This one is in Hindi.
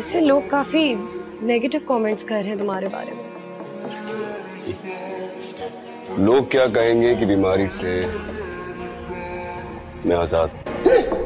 इससे लोग काफ़ी नेगेटिव कमेंट्स कर रहे हैं तुम्हारे बारे में। लोग क्या कहेंगे कि बीमारी से मैं आज़ाद हूँ?